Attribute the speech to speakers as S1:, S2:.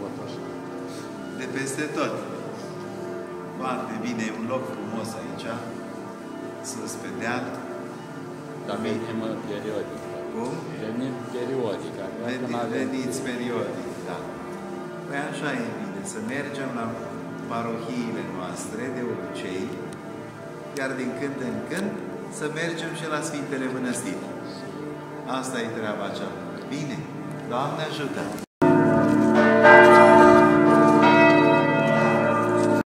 S1: pot așa.
S2: De peste tot. Foarte bine, e un loc frumos aici, sus pe deal.
S1: Dar venim periodic.
S2: Cum?
S1: Venim periodic.
S2: Veni, veniți periodic, da. Păi așa e bine, să mergem la parohiile noastre de obicei, iar din când în când să mergem și la Sfintele Mănăstiri. Asta e treaba cea bună. Bine, Doamne ajută!